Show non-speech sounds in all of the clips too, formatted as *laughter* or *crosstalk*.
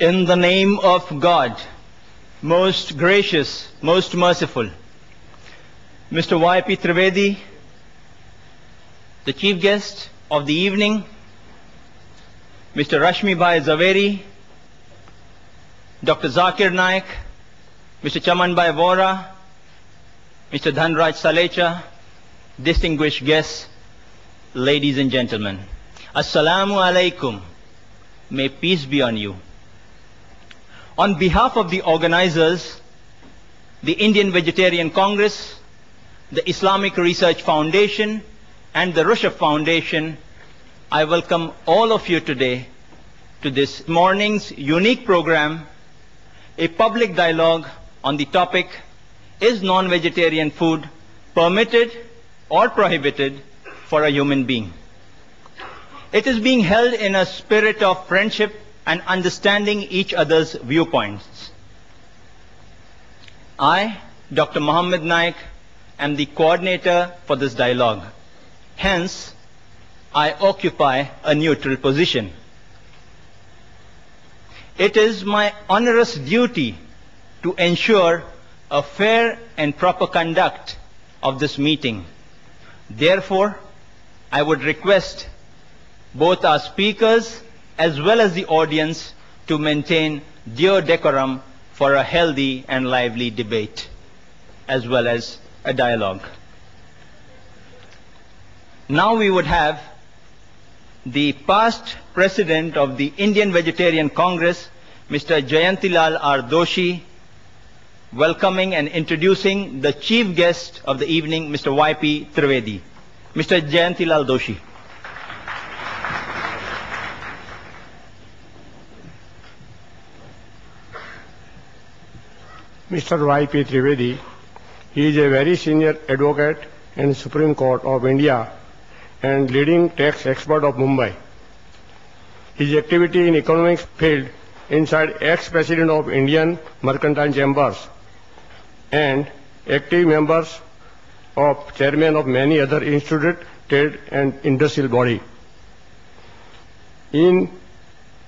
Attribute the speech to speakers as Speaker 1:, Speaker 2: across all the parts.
Speaker 1: In the name of God, most gracious, most merciful, Mr. Y.P. Trivedi, the chief guest of the evening, Mr. Rashmi Bhai Zaveri, Dr. Zakir Naik, Mr. Chaman Bhai Vora, Mr. Dhanraj Salecha, distinguished guests, ladies and gentlemen. Assalamu alaikum. May peace be on you. On behalf of the organizers, the Indian Vegetarian Congress, the Islamic Research Foundation, and the Rushabh Foundation, I welcome all of you today to this morning's unique program, a public dialogue on the topic, is non-vegetarian food permitted or prohibited for a human being? It is being held in a spirit of friendship and understanding each other's viewpoints. I, Dr. Mohammed Naik, am the coordinator for this dialogue. Hence, I occupy a neutral position. It is my onerous duty to ensure a fair and proper conduct of this meeting. Therefore, I would request both our speakers as well as the audience to maintain decorum for a healthy and lively debate as well as a dialogue. Now we would have the past president of the Indian Vegetarian Congress, Mr. Jayantilal R. Doshi, welcoming and introducing the chief guest of the evening, Mr. Y.P. Trivedi. Mr. Jayantilal Doshi.
Speaker 2: Mr. Y.P. Trivedi. He is a very senior advocate in Supreme Court of India and leading tax expert of Mumbai. His activity in economics field inside ex-president of Indian Mercantile Chambers and active members of chairman of many other institute, trade and industrial body. In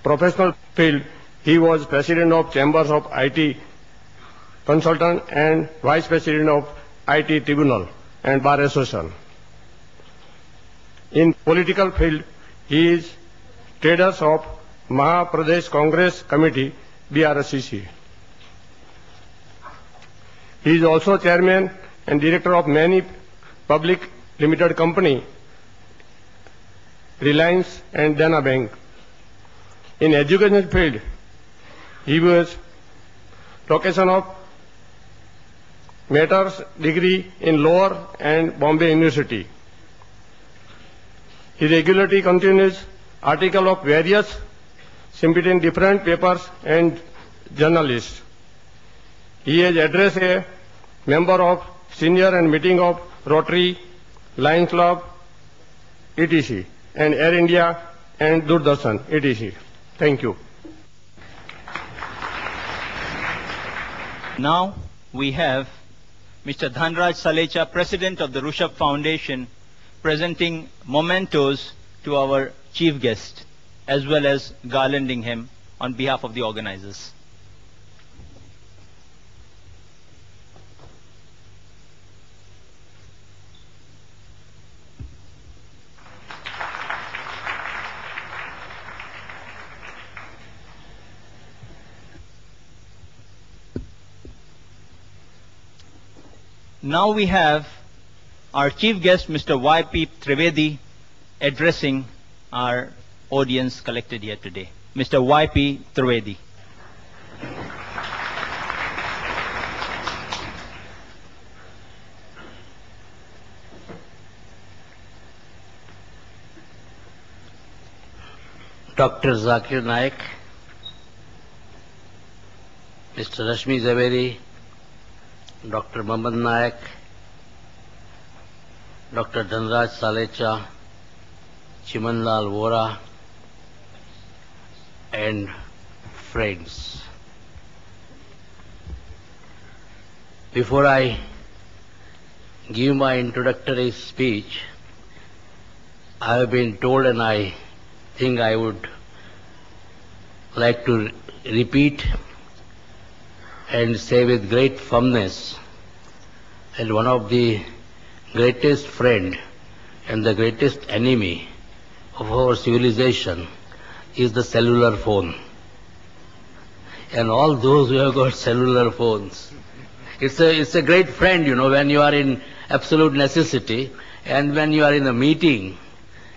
Speaker 2: professional field, he was president of Chambers of IT consultant and vice president of IT Tribunal and Bar Association. In political field, he is traders of Maha Pradesh Congress Committee, BRSCC. He is also chairman and director of many public limited company, Reliance and Dena Bank. In education field, he was location of matters degree in Lower and Bombay University. He regularly continues article of various symptoms different papers and journalists. He has addressed a member of senior and meeting of Rotary, Lions Club, etc. and Air India and Doordarshan, etc. Thank you.
Speaker 1: Now we have Mr. Dhanraj Salecha, President of the Rushabh Foundation, presenting mementos to our chief guest, as well as garlanding him on behalf of the organizers. Now we have our chief guest, Mr. Y.P. Trivedi, addressing our audience collected here today. Mr. Y.P. Trivedi.
Speaker 3: Dr. Zakir Naik, Mr. Rashmi Zaveri, Dr. Mohammad Naik, Dr. Dhanraj Salecha, Chimanlal Vora, and friends. Before I give my introductory speech, I have been told and I think I would like to repeat and say with great firmness that one of the greatest friend and the greatest enemy of our civilization is the cellular phone. And all those who have got cellular phones, it's a, it's a great friend, you know, when you are in absolute necessity and when you are in a meeting,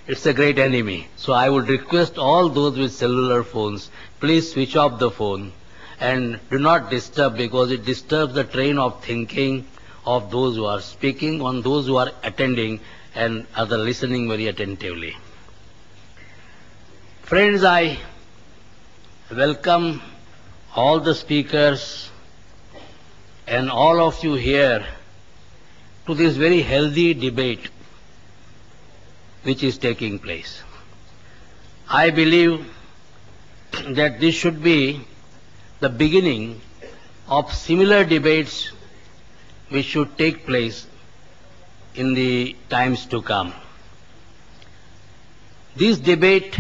Speaker 3: it's a great enemy. So I would request all those with cellular phones, please switch off the phone and do not disturb because it disturbs the train of thinking of those who are speaking, on those who are attending and other listening very attentively. Friends, I welcome all the speakers and all of you here to this very healthy debate which is taking place. I believe that this should be the beginning of similar debates which should take place in the times to come. This debate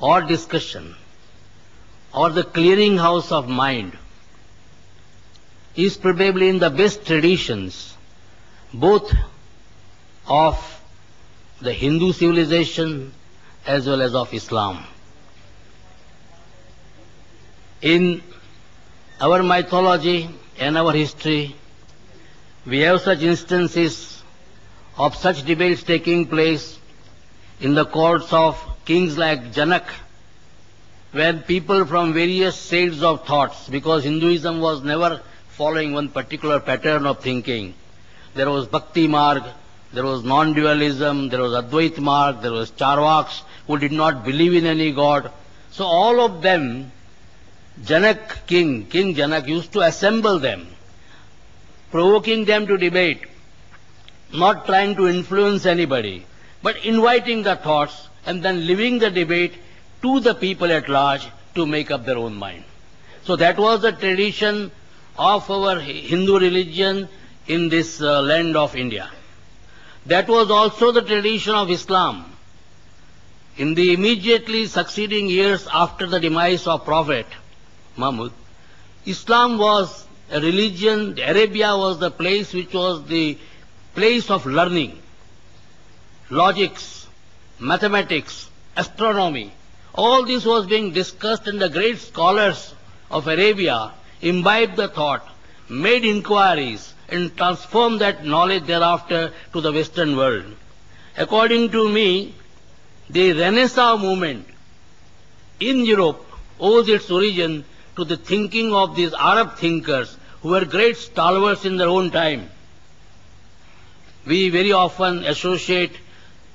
Speaker 3: or discussion or the clearing house of mind is probably in the best traditions both of the Hindu civilization as well as of Islam. In our mythology and our history, we have such instances of such debates taking place in the courts of kings like Janak, where people from various shades of thoughts, because Hinduism was never following one particular pattern of thinking. There was Bhakti Marg, there was non-dualism, there was Advait Marg, there was Charvaks who did not believe in any god. So all of them, Janak king, King Janak used to assemble them, provoking them to debate, not trying to influence anybody, but inviting the thoughts and then leaving the debate to the people at large to make up their own mind. So that was the tradition of our Hindu religion in this uh, land of India. That was also the tradition of Islam. In the immediately succeeding years after the demise of Prophet Muhammad, Islam was a religion, Arabia was the place which was the place of learning, logics, mathematics, astronomy. All this was being discussed and the great scholars of Arabia imbibed the thought, made inquiries, and transformed that knowledge thereafter to the Western world. According to me, the Renaissance movement in Europe owes its origin to the thinking of these Arab thinkers who were great stalwarts in their own time. We very often associate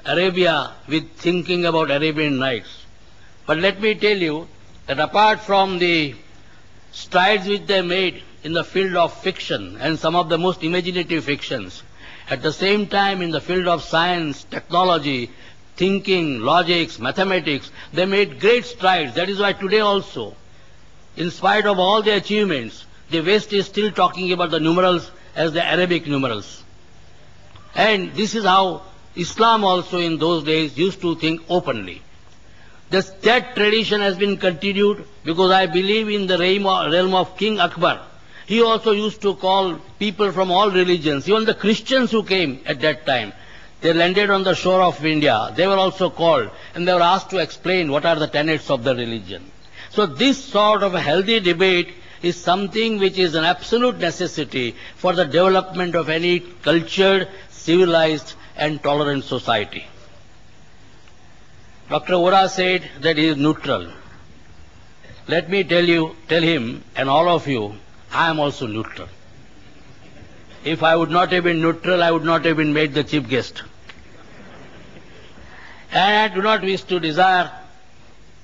Speaker 3: Arabia with thinking about Arabian Nights. But let me tell you that apart from the strides which they made in the field of fiction and some of the most imaginative fictions. At the same time, in the field of science, technology, thinking, logics, mathematics, they made great strides. That is why today also, in spite of all the achievements, the West is still talking about the numerals as the Arabic numerals. And this is how Islam also in those days used to think openly. This, that tradition has been continued because I believe in the realm of King Akbar. He also used to call people from all religions, even the Christians who came at that time. They landed on the shore of India. They were also called and they were asked to explain what are the tenets of the religion. So this sort of healthy debate is something which is an absolute necessity for the development of any cultured, civilized and tolerant society. Dr. Ora said that he is neutral. Let me tell you, tell him and all of you, I am also neutral. If I would not have been neutral, I would not have been made the chief guest. And I do not wish to desire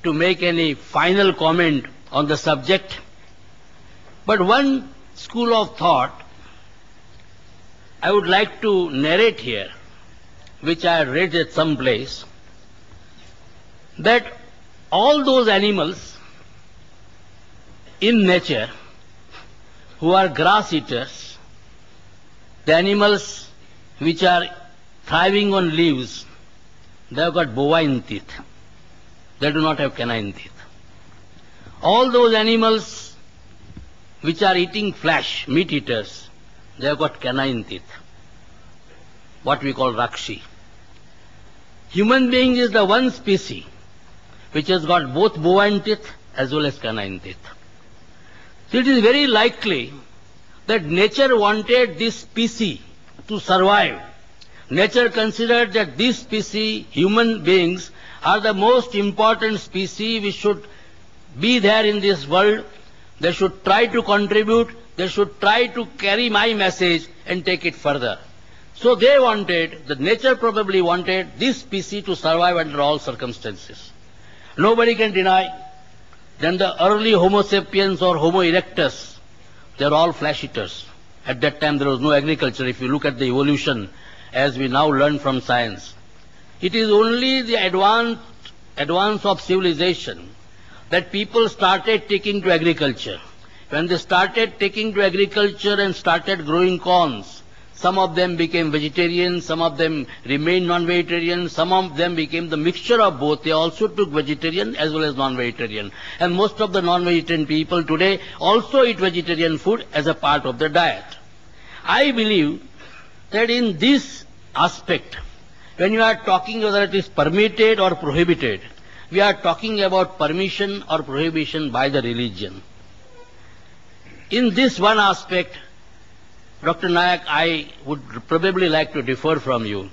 Speaker 3: to make any final comment on the subject. But one school of thought I would like to narrate here, which I read at some place, that all those animals in nature who are grass eaters, the animals which are thriving on leaves, they have got bovine teeth. They do not have canine teeth. All those animals which are eating flesh, meat eaters, they have got canine teeth, what we call rakshi. Human being is the one species which has got both bovine teeth as well as canine teeth. So it is very likely that nature wanted this species to survive. Nature considered that this species, human beings, are the most important species which should be there in this world. They should try to contribute, they should try to carry my message and take it further. So they wanted, the nature probably wanted this species to survive under all circumstances. Nobody can deny. Then the early Homo sapiens or Homo erectus, they're all flesh eaters. At that time there was no agriculture. If you look at the evolution as we now learn from science, it is only the advance, advance of civilization that people started taking to agriculture. When they started taking to agriculture and started growing corns, some of them became vegetarian, some of them remained non-vegetarian, some of them became the mixture of both. They also took vegetarian as well as non-vegetarian. And most of the non-vegetarian people today also eat vegetarian food as a part of their diet. I believe that in this aspect, when you are talking whether it is permitted or prohibited, we are talking about permission or prohibition by the religion. In this one aspect, Dr. Naik, I would probably like to differ from you.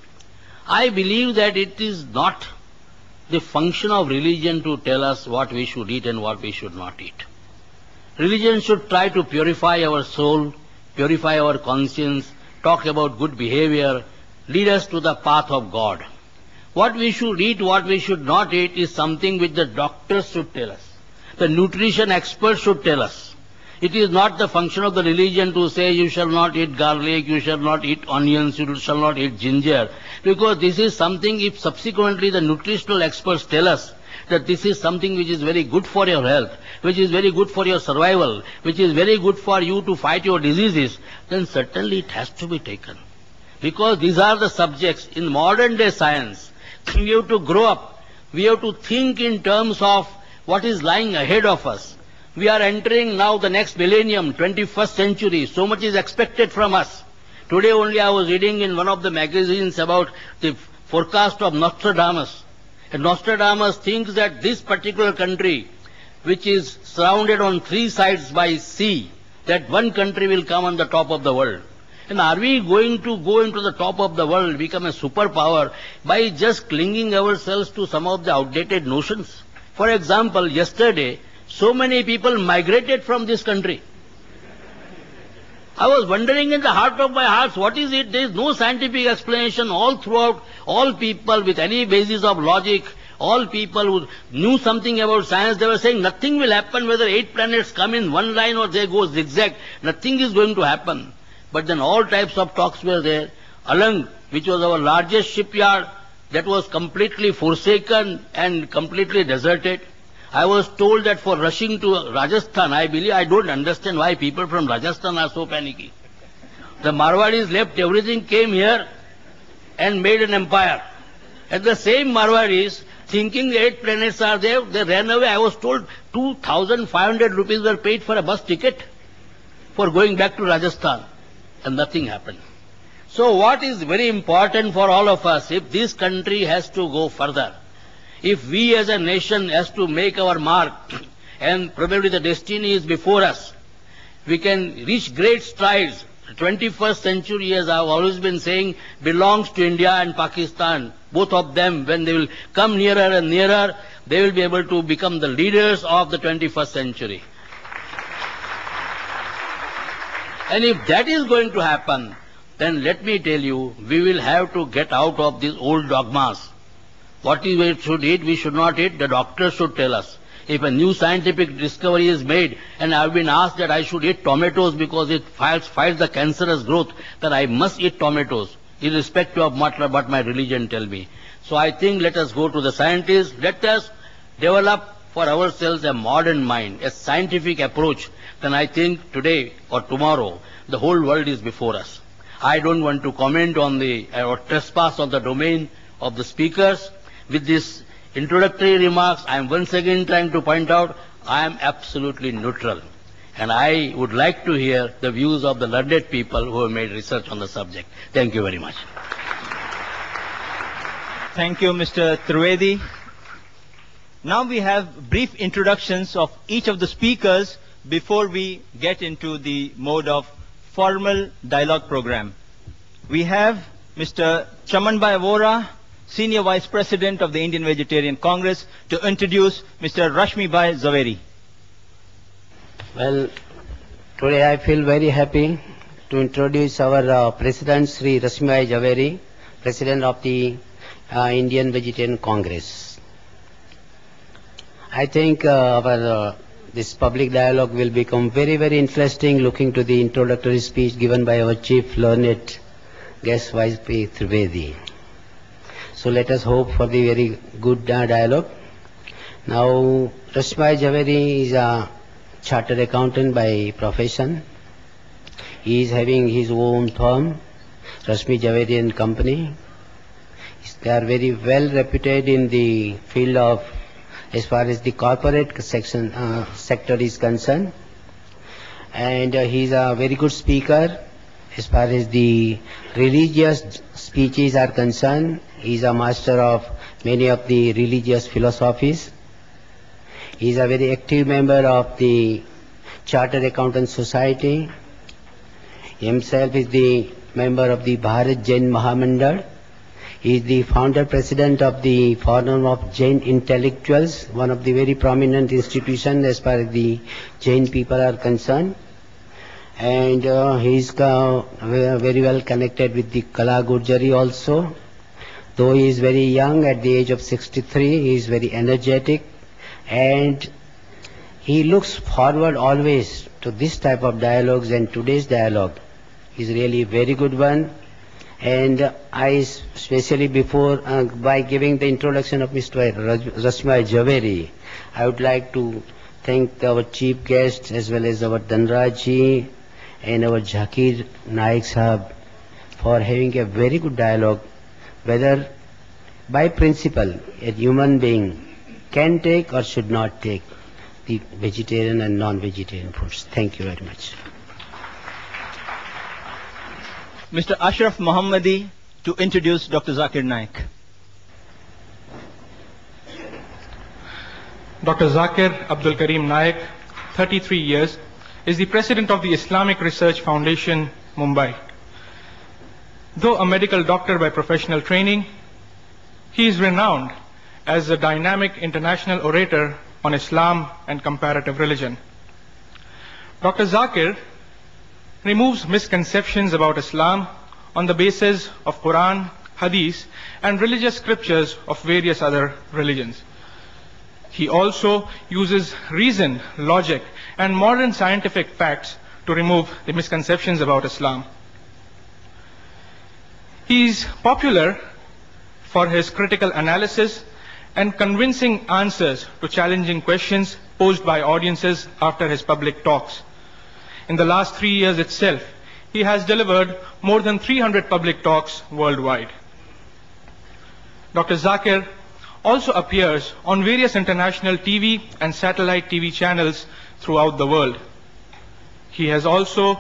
Speaker 3: I believe that it is not the function of religion to tell us what we should eat and what we should not eat. Religion should try to purify our soul, purify our conscience, talk about good behavior, lead us to the path of God. What we should eat, what we should not eat is something which the doctors should tell us. The nutrition experts should tell us. It is not the function of the religion to say you shall not eat garlic, you shall not eat onions, you shall not eat ginger. Because this is something, if subsequently the nutritional experts tell us that this is something which is very good for your health, which is very good for your survival, which is very good for you to fight your diseases, then certainly it has to be taken. Because these are the subjects in modern day science. We have to grow up. We have to think in terms of what is lying ahead of us. We are entering now the next millennium, 21st century. So much is expected from us. Today only I was reading in one of the magazines about the forecast of Nostradamus. And Nostradamus thinks that this particular country, which is surrounded on three sides by sea, that one country will come on the top of the world. And are we going to go into the top of the world, become a superpower, by just clinging ourselves to some of the outdated notions? For example, yesterday, so many people migrated from this country. I was wondering in the heart of my heart, what is it? There is no scientific explanation all throughout. All people with any basis of logic, all people who knew something about science, they were saying nothing will happen whether eight planets come in one line or they go zigzag. Nothing is going to happen. But then all types of talks were there. Alang, which was our largest shipyard, that was completely forsaken and completely deserted. I was told that for rushing to Rajasthan, I believe, I don't understand why people from Rajasthan are so panicky. The Marwadis left everything, came here and made an empire. And the same Marwadis, thinking eight planets are there, they ran away. I was told 2,500 rupees were paid for a bus ticket for going back to Rajasthan. And nothing happened. So what is very important for all of us, if this country has to go further, if we as a nation has to make our mark, *coughs* and probably the destiny is before us, we can reach great strides. The 21st century, as I've always been saying, belongs to India and Pakistan. Both of them, when they will come nearer and nearer, they will be able to become the leaders of the 21st century. And if that is going to happen, then let me tell you, we will have to get out of these old dogmas. What we should eat, we should not eat, the doctor should tell us. If a new scientific discovery is made and I've been asked that I should eat tomatoes because it fights, fights the cancerous growth, then I must eat tomatoes, irrespective of what, what my religion tell me. So I think let us go to the scientists, let us develop for ourselves a modern mind, a scientific approach, then I think today or tomorrow the whole world is before us. I don't want to comment on the uh, or trespass on the domain of the speakers. With these introductory remarks, I am once again trying to point out I am absolutely neutral. And I would like to hear the views of the learned people who have made research on the subject. Thank you very much.
Speaker 1: Thank you, Mr. Trivedi. Now we have brief introductions of each of the speakers before we get into the mode of formal dialogue program. We have Mr. Chamanbhai Vora, Senior Vice President of the Indian Vegetarian Congress, to introduce Mr. Rashmi Bhai Zaveri.
Speaker 4: Well, today I feel very happy to introduce our uh, President Sri Rashmi Zaveri, President of the uh, Indian Vegetarian Congress. I think uh, our uh, this public dialogue will become very, very interesting looking to the introductory speech given by our chief learned guest Y.P. Trivedi. So let us hope for the very good uh, dialogue. Now, Rashmi Zaveri is a chartered accountant by profession. He is having his own firm, Rashmi Zaveri and Company. They are very well reputed in the field of as far as the corporate section uh, sector is concerned. And uh, he is a very good speaker as far as the religious speeches are concerned. He is a master of many of the religious philosophies. He is a very active member of the Chartered Accountant Society. Himself is the member of the Bharat Jain Mahamandal. He is the founder president of the Forum of Jain Intellectuals, one of the very prominent institutions as far as the Jain people are concerned. And uh, he is uh, very well connected with the Kala Gurjari also. Though he is very young, at the age of 63, he is very energetic and he looks forward always to this type of dialogues and today's dialogue is really a very good one and I especially before uh, by giving the introduction of Mr. Rashmi Zaveri I would like to thank our chief guest as well as our Dhanrajji and our Zakir Naik Sahab for having a very good dialogue whether by principle a human being can take or should not take the vegetarian and non-vegetarian foods. Thank you very much.
Speaker 1: Mr. Ashraf Mohammadi to introduce Dr. Zakir Naik.
Speaker 5: Dr. Zakir Abdul Karim Naik, 33 years, is the president of the Islamic Research Foundation, Mumbai. Though a medical doctor by professional training, he is renowned as a dynamic international orator on Islam and comparative religion. Dr. Zakir removes misconceptions about Islam on the basis of Quran, Hadith, and religious scriptures of various other religions. He also uses reason, logic, and modern scientific facts to remove the misconceptions about Islam. He is popular for his critical analysis and convincing answers to challenging questions posed by audiences after his public talks. In the last three years itself, he has delivered more than 300 public talks worldwide. Dr. Zakir also appears on various international TV and satellite TV channels throughout the world. He has also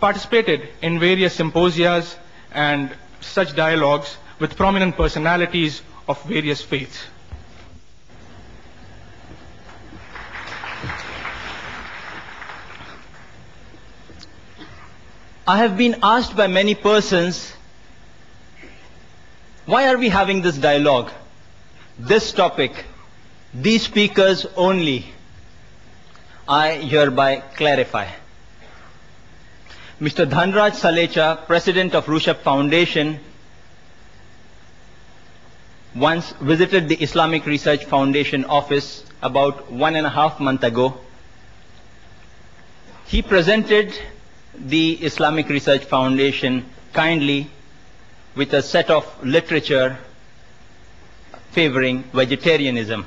Speaker 5: participated in various symposias and such dialogues with prominent personalities of various faiths.
Speaker 1: I have been asked by many persons, why are we having this dialogue? This topic, these speakers only. I hereby clarify. Mr. Dhanraj Salecha, President of Rushabh Foundation, once visited the Islamic Research Foundation office about one and a half month ago. He presented the Islamic Research Foundation kindly with a set of literature favoring vegetarianism.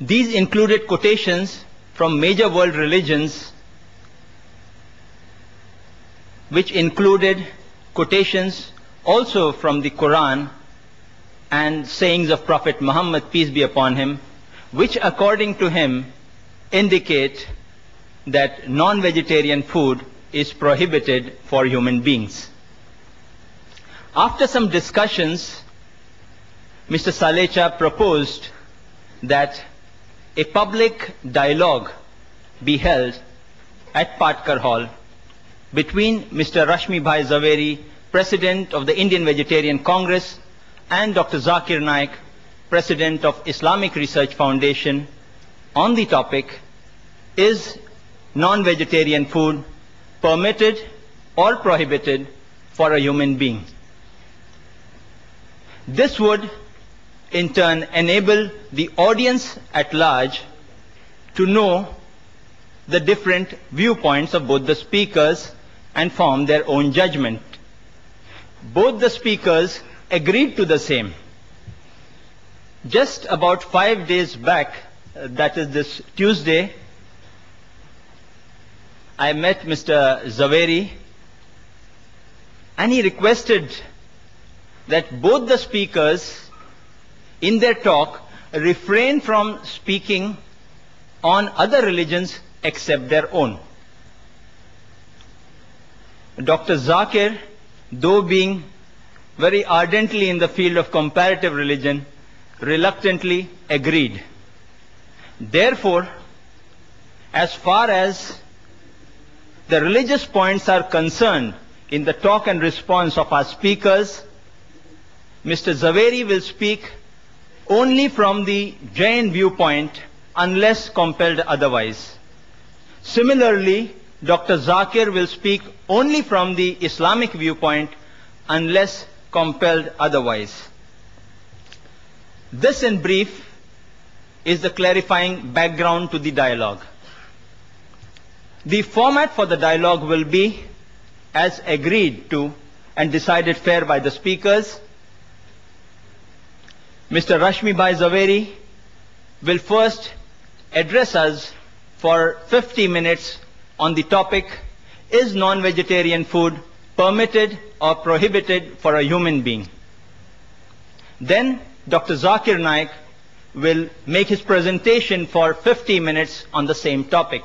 Speaker 1: These included quotations from major world religions which included quotations also from the Quran and sayings of Prophet Muhammad, peace be upon him, which according to him indicate that non-vegetarian food is prohibited for human beings. After some discussions, Mr. Salecha proposed that a public dialogue be held at Patkar Hall between Mr. Rashmi Bhai Zaveri, President of the Indian Vegetarian Congress, and Dr. Zakir Naik, President of Islamic Research Foundation, on the topic, is non-vegetarian food permitted or prohibited for a human being? This would in turn enable the audience at large to know the different viewpoints of both the speakers and form their own judgment. Both the speakers agreed to the same. Just about five days back, uh, that is this Tuesday, I met Mr. Zaveri and he requested that both the speakers in their talk refrain from speaking on other religions except their own. Dr. Zakir, though being very ardently in the field of comparative religion, reluctantly agreed. Therefore, as far as the religious points are concerned in the talk and response of our speakers, Mr. Zaveri will speak only from the Jain viewpoint unless compelled otherwise. Similarly, Dr. Zakir will speak only from the Islamic viewpoint unless compelled otherwise. This in brief is the clarifying background to the dialogue. The format for the dialogue will be as agreed to and decided fair by the speakers. Mr. Rashmi Bhai Zaveri will first address us for 50 minutes on the topic, is non-vegetarian food permitted or prohibited for a human being? Then Dr. Zakir Naik will make his presentation for 50 minutes on the same topic.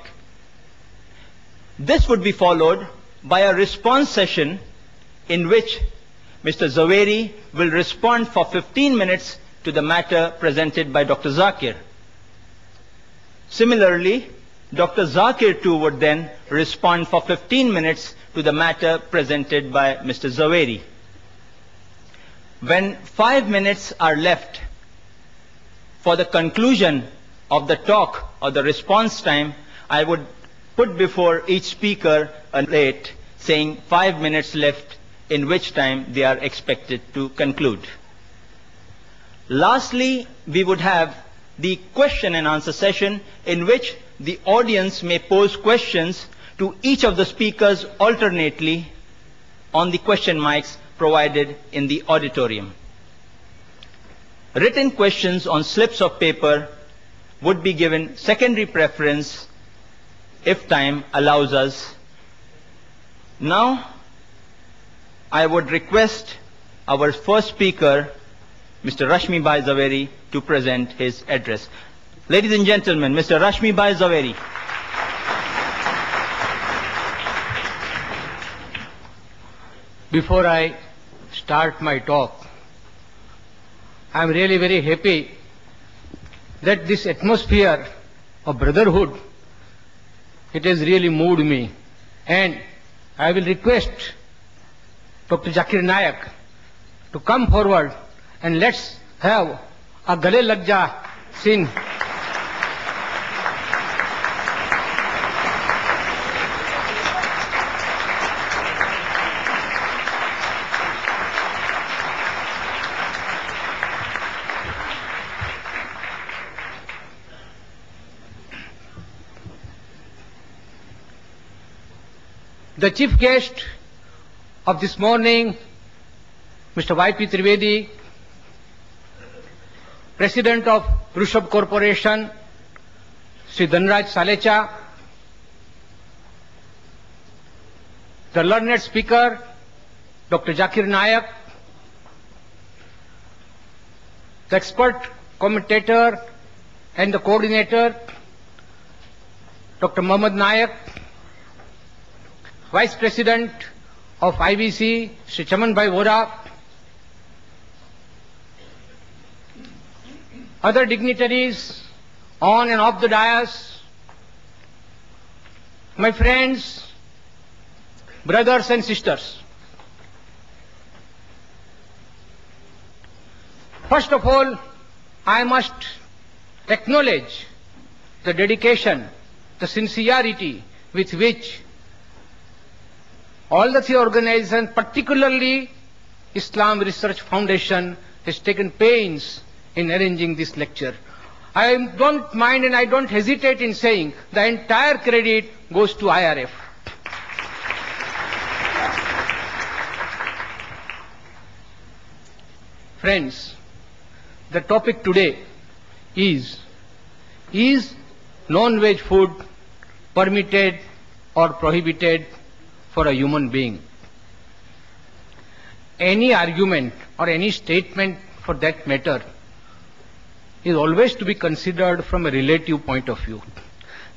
Speaker 1: This would be followed by a response session in which Mr. Zaveri will respond for 15 minutes to the matter presented by Dr. Zakir. Similarly, Dr. Zakir too would then respond for 15 minutes to the matter presented by Mr. Zaveri. When five minutes are left for the conclusion of the talk or the response time, I would put before each speaker a date saying five minutes left in which time they are expected to conclude. Lastly, we would have the question and answer session in which the audience may pose questions to each of the speakers alternately on the question mics provided in the auditorium. Written questions on slips of paper would be given secondary preference if time allows us. Now, I would request our first speaker, Mr. Rashmi Bhai Zaveri, to present his address. Ladies and gentlemen, Mr. Rashmi Bhai Zaveri.
Speaker 6: Before I start my talk, I am really very happy that this atmosphere of brotherhood, it has really moved me. And I will request Dr. Zakir Naik to come forward and let's have a Gale Lagja scene. The chief guest of this morning, Mr. Y.P. Trivedi, President of Rushabh Corporation, Sri Dhanraj Salecha, the learned speaker, Dr. Zakir Naik, the expert commentator, and the coordinator, Dr. Mohammad Naik, Vice President of IVC, Sri Chaman Bhai Vora, other dignitaries on and off the dais, my friends, brothers and sisters. First of all, I must acknowledge the dedication, the sincerity with which all the three organizations, particularly Islam Research Foundation, has taken pains in arranging this lecture. I don't mind and I don't hesitate in saying the entire credit goes to IRF. Friends, the topic today is, is non-veg food permitted or prohibited for a human being? Any argument or any statement for that matter is always to be considered from a relative point of view.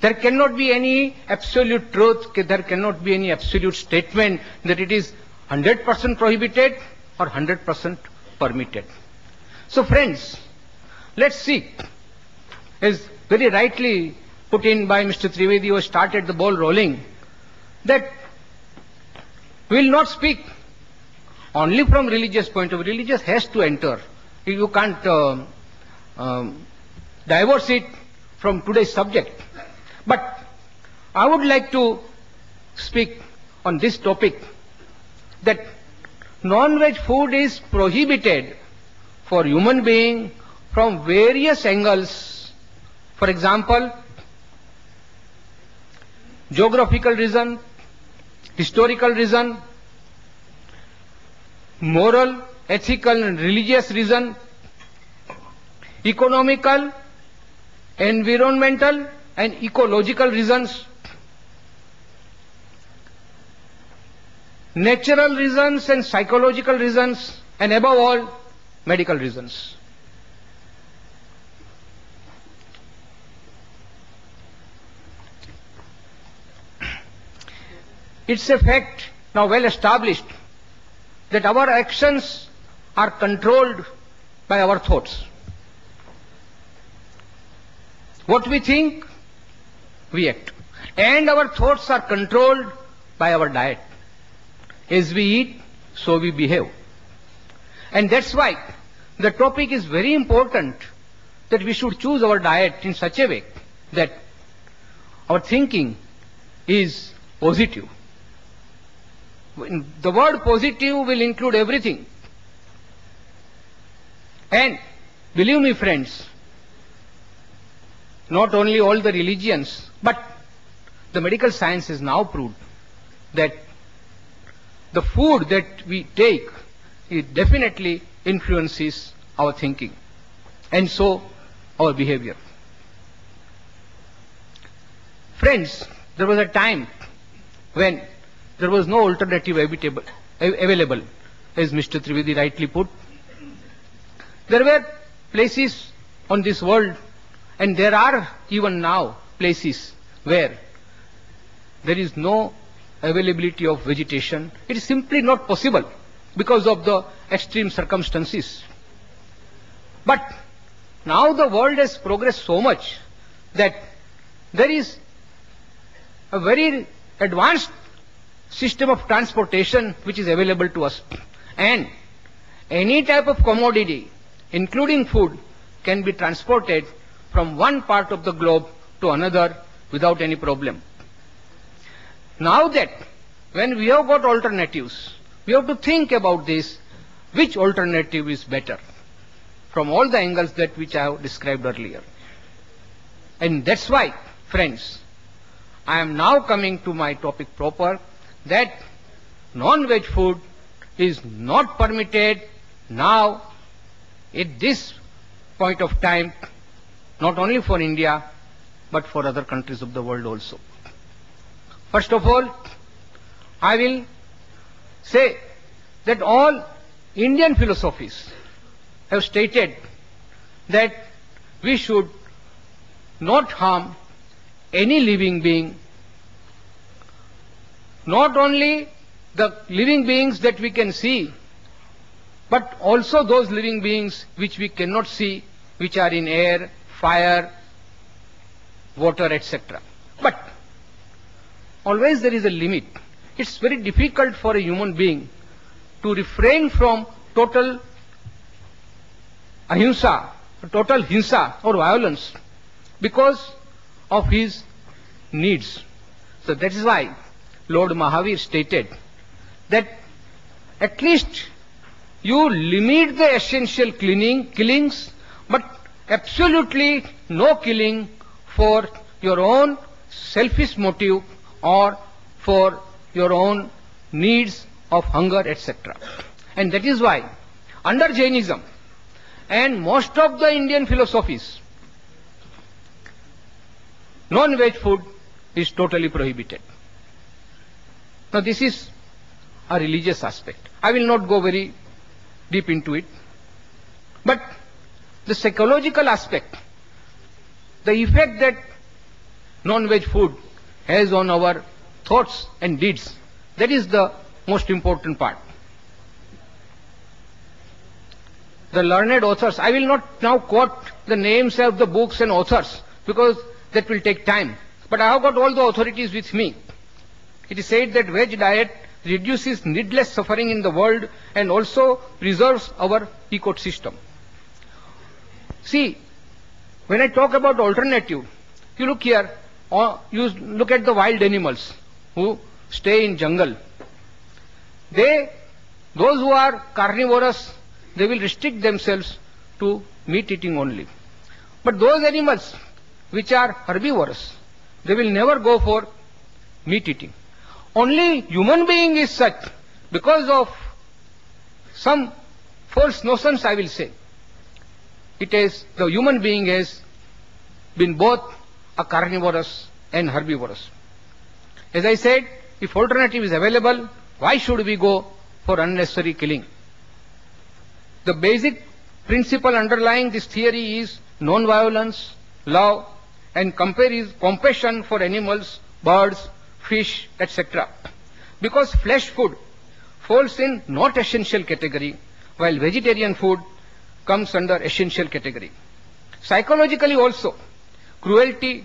Speaker 6: There cannot be any absolute truth, there cannot be any absolute statement that it is 100% prohibited or 100% permitted. So friends, let's see, as very rightly put in by Mr. Trivedi who started the ball rolling, that will not speak only from religious point of view. Religious has to enter. You can't uh, um, divorce it from today's subject. But I would like to speak on this topic that non-veg food is prohibited for human being from various angles. For example, geographical reason, historical reason, moral, ethical and religious reason, economical, environmental and ecological reasons, natural reasons and psychological reasons, and above all, medical reasons. It's a fact now well established that our actions are controlled by our thoughts. What we think, we act. And our thoughts are controlled by our diet. As we eat, so we behave. And that's why the topic is very important that we should choose our diet in such a way that our thinking is positive. The word positive will include everything. And believe me friends, not only all the religions, but the medical science has now proved that the food that we take it definitely influences our thinking and so our behavior. Friends, there was a time when there was no alternative available, as Mr. Trivedi rightly put. There were places on this world, and there are even now places where there is no availability of vegetation. It is simply not possible because of the extreme circumstances. But now the world has progressed so much that there is a very advanced system of transportation which is available to us. And any type of commodity, including food, can be transported from one part of the globe to another without any problem. Now that when we have got alternatives, we have to think about this, which alternative is better from all the angles that which I have described earlier. And that's why, friends, I am now coming to my topic proper, that non-veg food is not permitted now at this point of time, not only for India, but for other countries of the world also. First of all, I will say that all Indian philosophies have stated that we should not harm any living being, not only the living beings that we can see, but also those living beings which we cannot see, which are in air, fire, water, etc. But always there is a limit. It's very difficult for a human being to refrain from total ahimsa, total hinsa or violence because of his needs. So that is why Lord Mahavir stated that at least you limit the essential cleaning, killings, but absolutely no killing for your own selfish motive or for your own needs of hunger, etc. And that is why, under Jainism and most of the Indian philosophies, non-veg food is totally prohibited. Now this is a religious aspect. I will not go very deep into it. But the psychological aspect, the effect that non-veg food has on our thoughts and deeds, that is the most important part. The learned authors, I will not now quote the names of the books and authors because that will take time. But I have got all the authorities with me. It is said that veg diet reduces needless suffering in the world and also preserves our ecosystem. See, when I talk about alternative, you look here, or you look at the wild animals who stay in jungle. They, those who are carnivorous, they will restrict themselves to meat eating only. But those animals which are herbivorous, they will never go for meat eating. Only human being is such because of some false notions I will say. It is the human being has been both a carnivorous and herbivorous. As I said, if alternative is available, why should we go for unnecessary killing? The basic principle underlying this theory is non-violence, love, and compassion for animals, birds, fish, etc. Because flesh food falls in not essential category, while vegetarian food comes under essential category. Psychologically also, cruelty,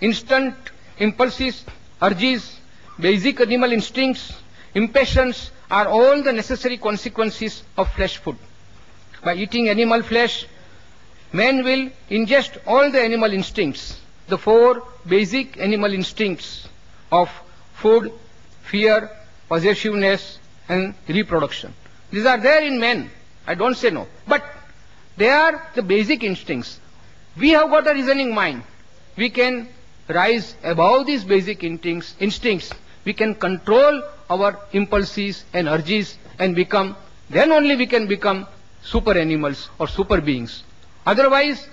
Speaker 6: instant impulses, urges, basic animal instincts, impatience are all the necessary consequences of flesh food. By eating animal flesh, man will ingest all the animal instincts, the four basic animal instincts of food, fear, possessiveness, and reproduction. These are there in men. I don't say no. But they are the basic instincts. We have got a reasoning mind. We can rise above these basic instincts. instincts. We can control our impulses and urges and become, then only we can become super animals or super beings. Otherwise,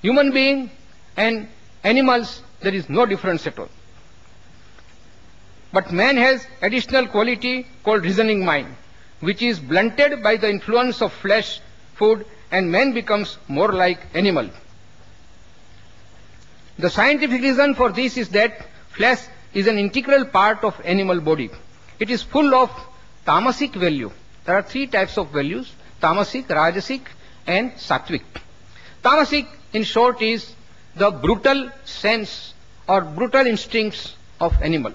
Speaker 6: human being and animals, there is no difference at all. But man has additional quality called reasoning mind, which is blunted by the influence of flesh, food, and man becomes more like animal. The scientific reason for this is that flesh is an integral part of animal body. It is full of tamasic value. There are three types of values, tamasic, rajasic, and sattvic. Tamasic, in short, is the brutal sense or brutal instincts of animal.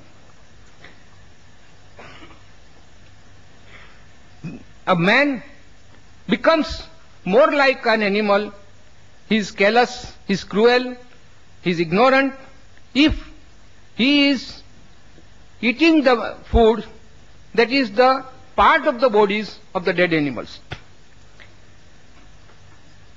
Speaker 6: A man becomes more like an animal, he is callous, he is cruel, he is ignorant, if he is eating the food that is the part of the bodies of the dead animals.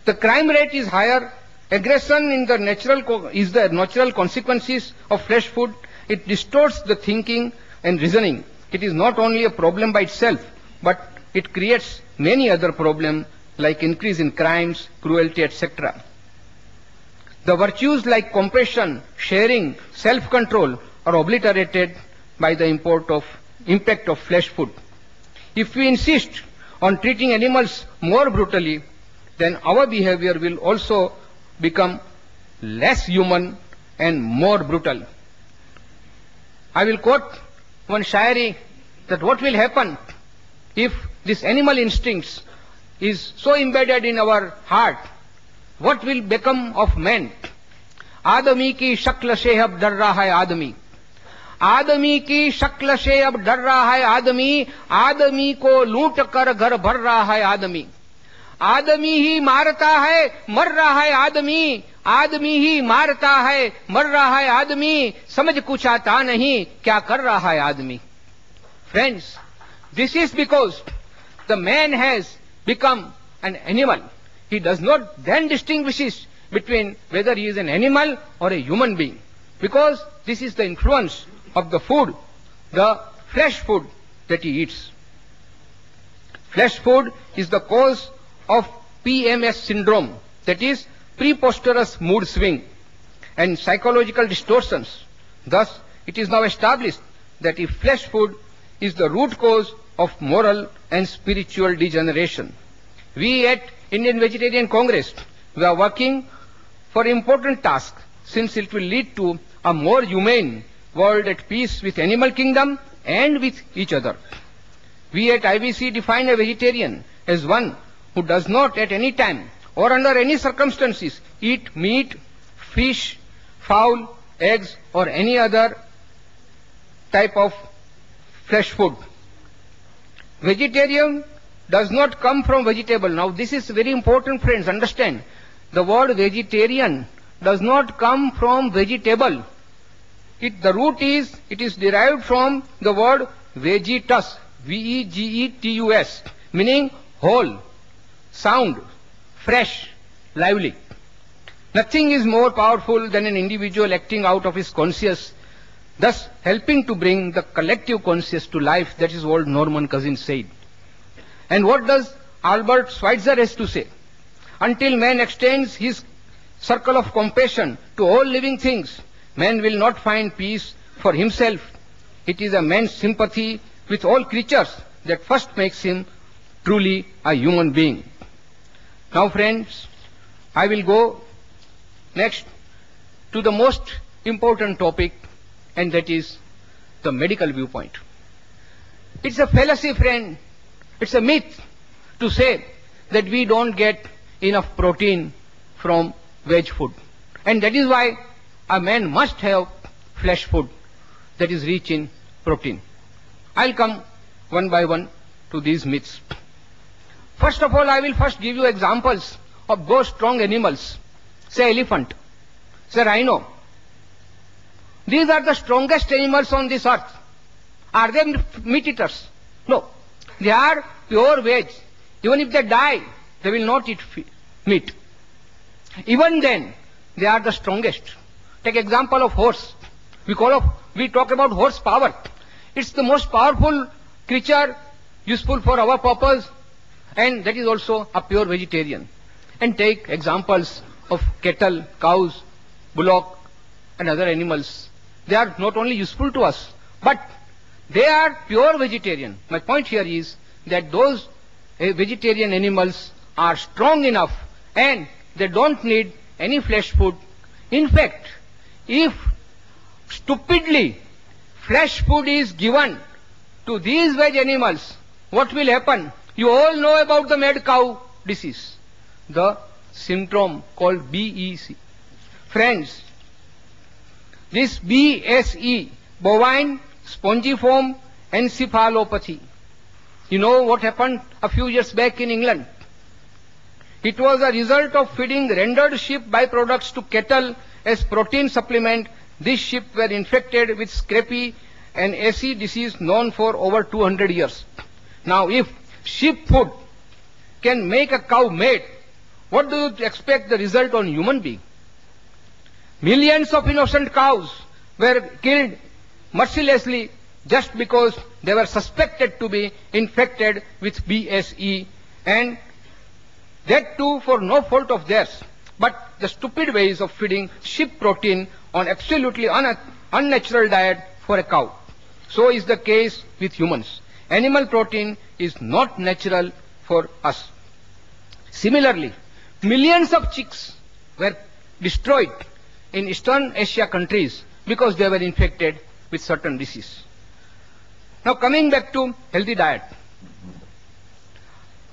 Speaker 6: The crime rate is higher, aggression in the natural is the natural consequences of fresh food. It distorts the thinking and reasoning. It is not only a problem by itself, but it creates many other problems like increase in crimes, cruelty, etc. The virtues like compassion, sharing, self-control are obliterated by the import of, impact of flesh food. If we insist on treating animals more brutally, then our behavior will also become less human and more brutal. I will quote one shairi that what will happen if this animal instincts is so embedded in our heart, what will become of man? आदमी की शक्ल से अब डर रहा है आदमी आदमी की शक्ल से अब डर रहा है आदमी आदमी को लूट कर घर भर रहा है आदमी आदमी ही मारता है मर रहा है आदमी आदमी ही मारता है मर रहा है आदमी समझ कुछ आता नहीं क्या कर रहा है आदमी friends This is because the man has become an animal. He does not then distinguishes between whether he is an animal or a human being. Because this is the influence of the food, the flesh food that he eats. Flesh food is the cause of PMS syndrome, that is preposterous mood swing and psychological distortions. Thus, it is now established that if flesh food is the root cause of moral and spiritual degeneration. We at Indian Vegetarian Congress, we are working for important task since it will lead to a more humane world at peace with animal kingdom and with each other. We at IVC define a vegetarian as one who does not at any time or under any circumstances eat meat, fish, fowl, eggs or any other type of flesh food. Vegetarian does not come from vegetable. Now this is very important friends, understand. The word vegetarian does not come from vegetable. It, the root is, it is derived from the word vegetus, V-E-G-E-T-U-S, meaning whole, sound, fresh, lively. Nothing is more powerful than an individual acting out of his conscience, thus helping to bring the collective conscious to life. That is what Norman Cousin said. And what does Albert Schweitzer has to say? Until man extends his circle of compassion to all living things, man will not find peace for himself. It is a man's sympathy with all creatures that first makes him truly a human being. Now friends, I will go next to the most important topic and that is the medical viewpoint. It's a fallacy friend, it's a myth to say that we don't get enough protein from veg food. And that is why a man must have flesh food that is rich in protein. I'll come one by one to these myths. First of all, I will first give you examples of those strong animals. Say elephant, say rhino. These are the strongest animals on this earth. Are they meat eaters? No. They are pure veg. Even if they die, they will not eat meat. Even then, they are the strongest. Take example of horse. We call of, we talk about horse power. It's the most powerful creature useful for our purpose and that is also a pure vegetarian. And take examples of cattle, cows, bullock and other animals. They are not only useful to us, but they are pure vegetarian. My point here is that those uh, vegetarian animals are strong enough and they don't need any flesh food. In fact, if stupidly flesh food is given to these veg animals, what will happen? You all know about the mad cow disease, the syndrome called BSE. Friends, this BSE, bovine spongiform encephalopathy. You know what happened a few years back in England? It was a result of feeding rendered sheep byproducts to cattle as protein supplement. These sheep were infected with scrapie, an AC disease known for over 200 years. Now, if sheep food can make a cow mad, what do you expect the result on human being? Millions of innocent cows were killed mercilessly just because they were suspected to be infected with BSE and that too for no fault of theirs, but the stupid ways of feeding sheep protein on absolutely un unnatural diet for a cow. So is the case with humans. Animal protein is not natural for us. Similarly, millions of chicks were destroyed in Eastern Asia countries because they were infected with certain disease. Now coming back to healthy diet.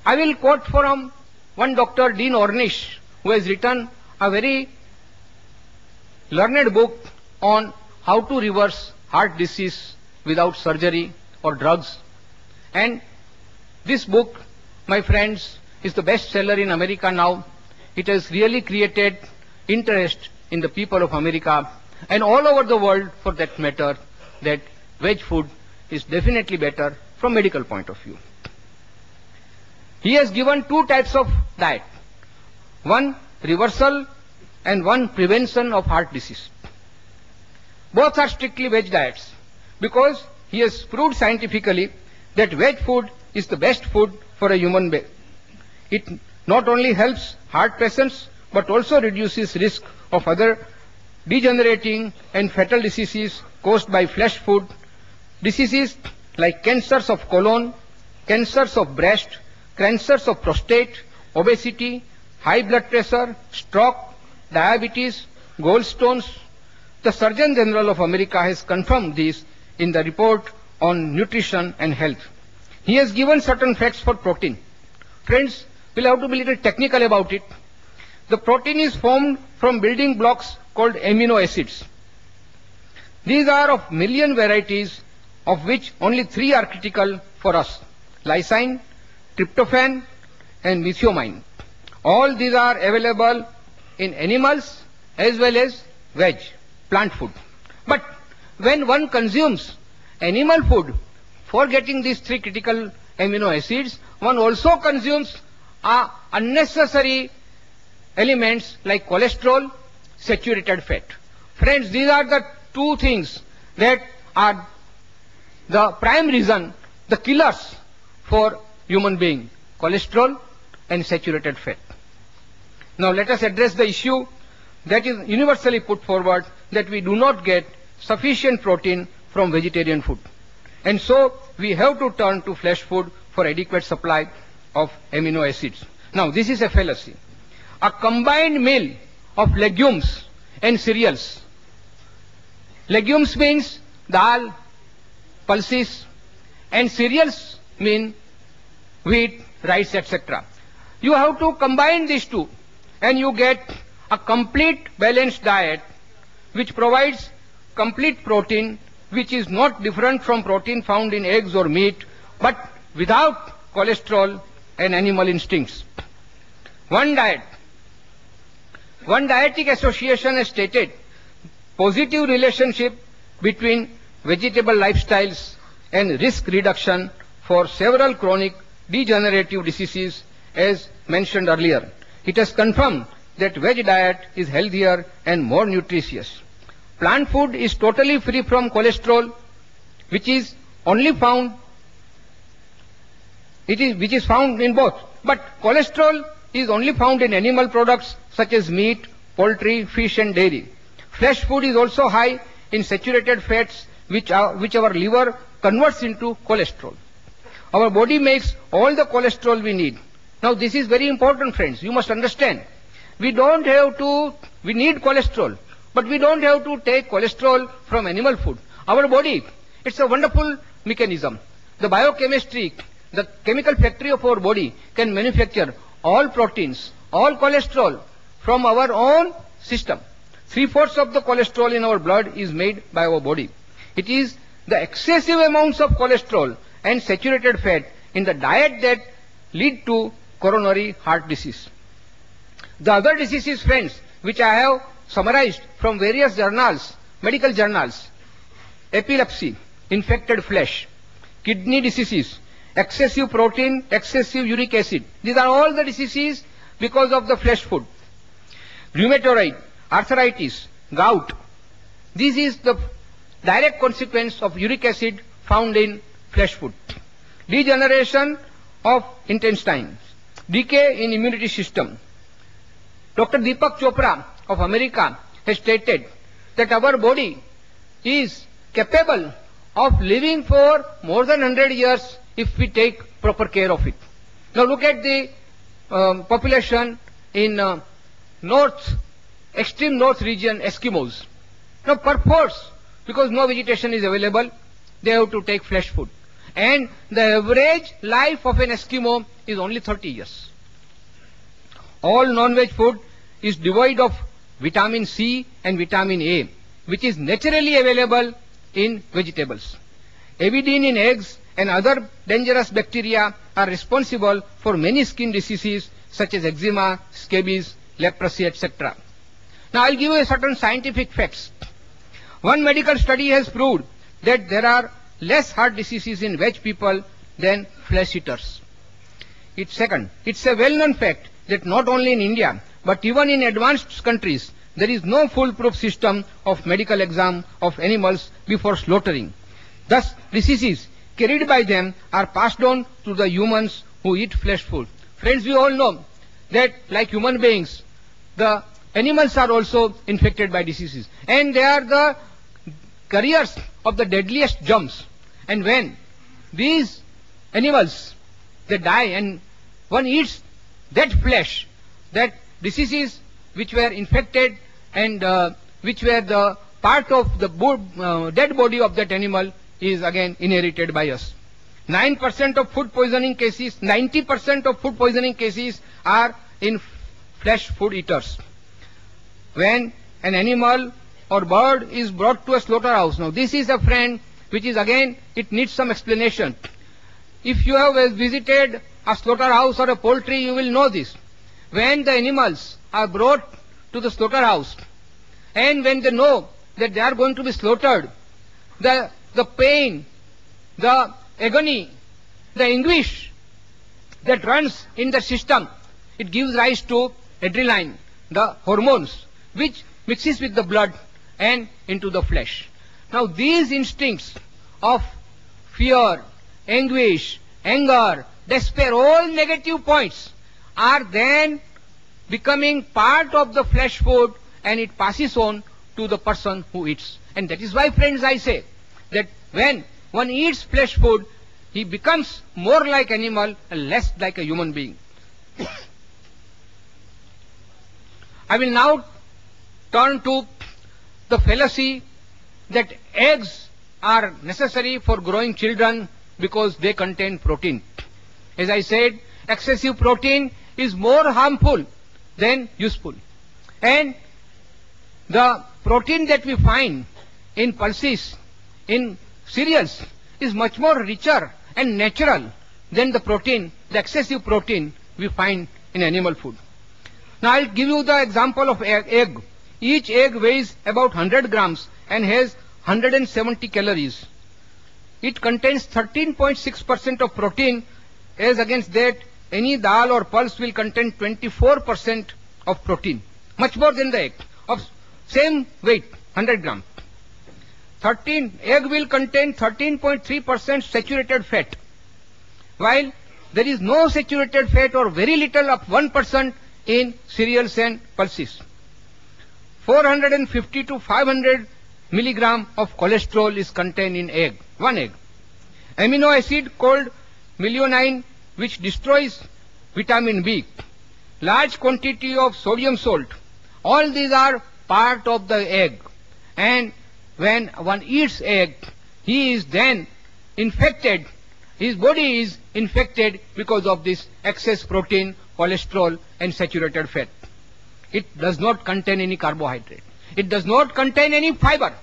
Speaker 6: I will quote from one Dr. Dean Ornish who has written a very learned book on how to reverse heart disease without surgery or drugs. And this book, my friends, is the best seller in America now. It has really created interest in the people of America and all over the world for that matter that veg food is definitely better from medical point of view. He has given two types of diet. One reversal and one prevention of heart disease. Both are strictly veg diets because he has proved scientifically that veg food is the best food for a human being. It not only helps heart patients but also reduces risk of other degenerating and fatal diseases caused by flesh food, diseases like cancers of colon, cancers of breast, cancers of prostate, obesity, high blood pressure, stroke, diabetes, gallstones. The Surgeon General of America has confirmed this in the report on nutrition and health. He has given certain facts for protein. Friends, we'll have to be a little technical about it. The protein is formed from building blocks called amino acids. These are of million varieties of which only three are critical for us. Lysine, tryptophan and methionine. All these are available in animals as well as veg, plant food. But when one consumes animal food for getting these three critical amino acids, one also consumes uh, unnecessary elements like cholesterol, saturated fat. Friends, these are the two things that are the prime reason, the killers for human being, cholesterol and saturated fat. Now let us address the issue that is universally put forward that we do not get sufficient protein from vegetarian food. And so we have to turn to flesh food for adequate supply of amino acids. Now this is a fallacy. A combined meal of legumes and cereals. Legumes means dal, pulses, and cereals mean wheat, rice, etc. You have to combine these two and you get a complete balanced diet which provides complete protein which is not different from protein found in eggs or meat but without cholesterol and animal instincts. One diet. One dietetic association has stated positive relationship between vegetable lifestyles and risk reduction for several chronic degenerative diseases as mentioned earlier. It has confirmed that veg diet is healthier and more nutritious. Plant food is totally free from cholesterol, which is only found, it is, which is found in both. But cholesterol is only found in animal products such as meat, poultry, fish and dairy. Fresh food is also high in saturated fats which, are, which our liver converts into cholesterol. Our body makes all the cholesterol we need. Now this is very important friends. You must understand. We don't have to, we need cholesterol. But we don't have to take cholesterol from animal food. Our body, it's a wonderful mechanism. The biochemistry, the chemical factory of our body can manufacture all proteins, all cholesterol from our own system. Three-fourths of the cholesterol in our blood is made by our body. It is the excessive amounts of cholesterol and saturated fat in the diet that lead to coronary heart disease. The other diseases, friends, which I have summarized from various journals, medical journals, epilepsy, infected flesh, kidney diseases, excessive protein, excessive uric acid. These are all the diseases because of the flesh food. Rheumatoid, arthritis, gout. This is the direct consequence of uric acid found in flesh food. Degeneration of intestines, decay in immunity system. Dr. Deepak Chopra of America has stated that our body is capable of living for more than 100 years if we take proper care of it. Now look at the um, population in uh, North extreme north region Eskimos. Now, perforce, because no vegetation is available, they have to take flesh food. And the average life of an Eskimo is only 30 years. All non-veg food is devoid of vitamin C and vitamin A, which is naturally available in vegetables. Avidin in eggs and other dangerous bacteria are responsible for many skin diseases such as eczema, scabies, leprosy, etc. Now I'll give you certain scientific facts. One medical study has proved that there are less heart diseases in veg people than flesh eaters. It's second, it's a well-known fact that not only in India, but even in advanced countries, there is no foolproof system of medical exam of animals before slaughtering. Thus, diseases carried by them are passed on to the humans who eat flesh food. Friends, we all know that like human beings, the animals are also infected by diseases. And they are the carriers of the deadliest germs. And when these animals, they die and one eats that flesh, that diseases which were infected and uh, which were the part of the bo uh, dead body of that animal is again inherited by us. 9% of food poisoning cases, 90% of food poisoning cases are in flesh food eaters. When an animal or bird is brought to a slaughterhouse, now this is a friend which is again, it needs some explanation. If you have visited a slaughterhouse or a poultry, you will know this. When the animals are brought to the slaughterhouse, and when they know that they are going to be slaughtered, the, the pain, the agony, the anguish that runs in the system, it gives rise to adrenaline, the hormones, which mixes with the blood and into the flesh. Now these instincts of fear, anguish, anger, despair, all negative points are then becoming part of the flesh food and it passes on to the person who eats. And that is why friends I say that when one eats flesh food, he becomes more like animal and less like a human being. I will now turn to the fallacy that eggs are necessary for growing children because they contain protein. As I said, excessive protein is more harmful than useful. And the protein that we find in pulses, in cereals, is much more richer and natural than the protein, the excessive protein we find in animal food. Now I'll give you the example of egg. Each egg weighs about 100 grams and has 170 calories. It contains 13.6% of protein as against that any dal or pulse will contain 24% of protein. Much more than the egg of same weight, 100 gram. 13, egg will contain 13.3% saturated fat. While there is no saturated fat or very little of 1% in cereals and pulses. 450 to 500 milligram of cholesterol is contained in egg, one egg. Amino acid called methionine which destroys vitamin B. Large quantity of sodium salt. All these are part of the egg. And when one eats egg, he is then infected. His body is infected because of this excess protein, cholesterol and saturated fat. It does not contain any carbohydrate. It does not contain any fiber.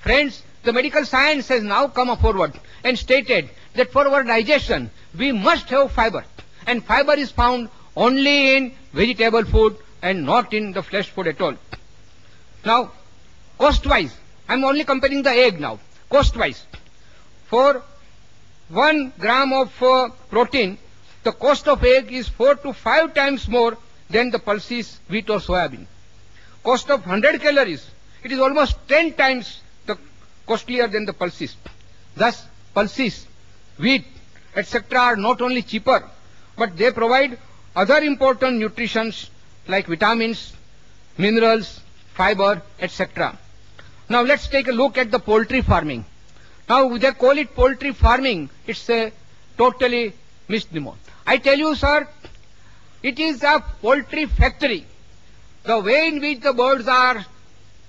Speaker 6: Friends, the medical science has now come forward and stated that for our digestion, we must have fiber. And fiber is found only in vegetable food and not in the flesh food at all. Now, cost-wise, I'm only comparing the egg now, cost-wise. For one gram of uh, protein, the cost of egg is four to five times more than the pulses, wheat or soybean. Cost of 100 calories, it is almost 10 times the costlier than the pulses. Thus, pulses, wheat, etc. are not only cheaper, but they provide other important nutritions like vitamins, minerals, fiber, etc. Now let's take a look at the poultry farming. Now they call it poultry farming. It's a totally misnomer. I tell you, sir, it is a poultry factory. the way in which the birds are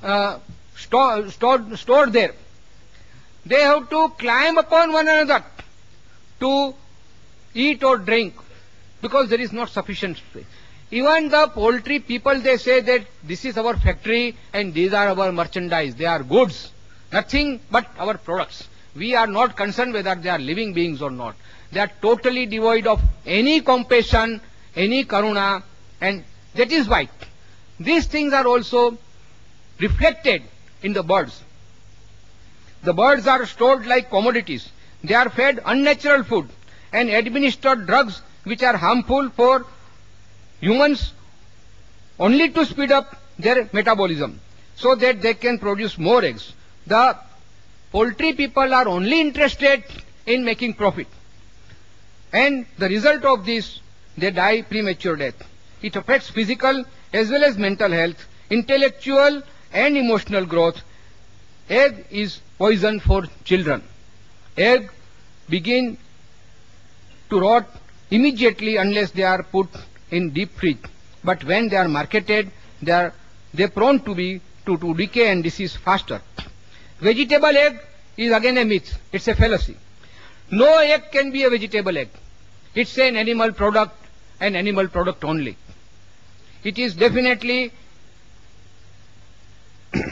Speaker 6: uh, sto- stored, stored there. They have to climb upon one another to eat or drink because there is not sufficient space. Even the poultry people, they say that this is our factory and these are our merchandise. They are goods. Nothing but our products. We are not concerned whether they are living beings or not. They are totally devoid of any compassion, any karuna, and that is why these things are also reflected in the birds. The birds are stored like commodities. They are fed unnatural food and administered drugs which are harmful for humans only to speed up their metabolism so that they can produce more eggs. The poultry people are only interested in making profit. And the result of this, they die premature death. It affects physical as well as mental health, intellectual and emotional growth. Egg is poison for children. Egg begin to rot immediately unless they are put in deep fridge. But when they are marketed, they are they prone to be to, to decay and disease faster. Vegetable egg is again a myth. It's a fallacy. No egg can be a vegetable egg. It's an animal product, an animal product only. It is definitely *coughs*